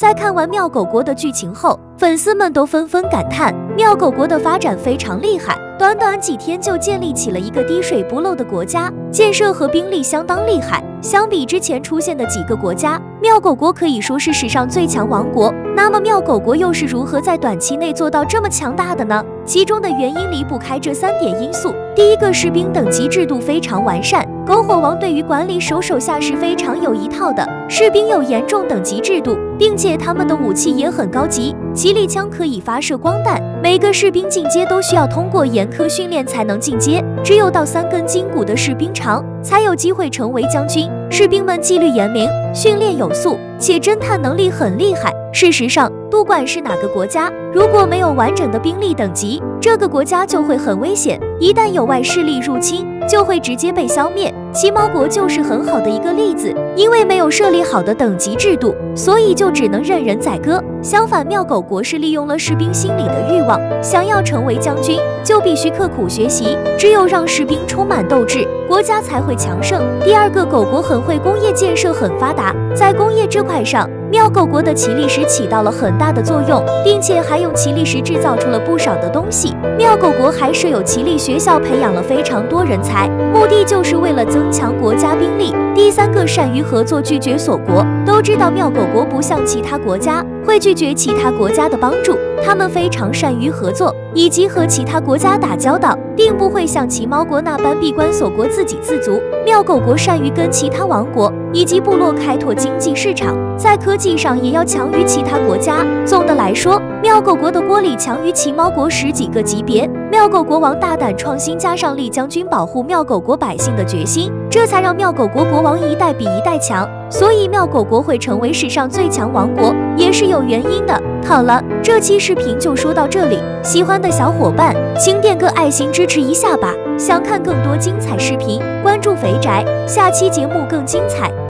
在看完妙狗国的剧情后，粉丝们都纷纷感叹妙狗国的发展非常厉害，短短几天就建立起了一个滴水不漏的国家，建设和兵力相当厉害。相比之前出现的几个国家，妙狗国可以说是史上最强王国。那么妙狗国又是如何在短期内做到这么强大的呢？其中的原因离不开这三点因素。第一个，士兵等级制度非常完善。篝火王对于管理手手下是非常有一套的，士兵有严重等级制度，并且他们的武器也很高级，吉利枪可以发射光弹，每个士兵进阶都需要通过严苛训练才能进阶，只有到三根筋骨的士兵长才有机会成为将军。士兵们纪律严明，训练有素，且侦探能力很厉害。事实上，不管是哪个国家，如果没有完整的兵力等级，这个国家就会很危险。一旦有外势力入侵，就会直接被消灭。奇猫国就是很好的一个例子，因为没有设立好的等级制度，所以就只能任人宰割。相反，妙狗国是利用了士兵心里的欲望，想要成为将军，就必须刻苦学习。只有让士兵充满斗志，国家才会强盛。第二个，狗国很会工业建设，很发达，在工业这块上。妙狗国的奇力石起到了很大的作用，并且还用奇力石制造出了不少的东西。妙狗国还设有奇力学校，培养了非常多人才，目的就是为了增强国家兵力。第三个，善于合作，拒绝锁国。都知道妙狗国不像其他国家会拒绝其他国家的帮助，他们非常善于合作以及和其他国家打交道，并不会像奇猫国那般闭关锁国，自给自足。妙狗国善于跟其他王国以及部落开拓经济市场，在科技上也要强于其他国家。总的来说，妙狗国的锅里。强于奇猫国十几个级别。妙狗国王大胆创新，加上丽将军保护妙狗国百姓的决心，这才让妙狗国国王一代比一代强。所以妙狗国会成为史上最强王国，也是有原因的。好了，这期视频就说到这里，喜欢的小伙伴请点个爱心支持一下吧。想看更多精彩视频，关注肥宅，下期节目更精彩。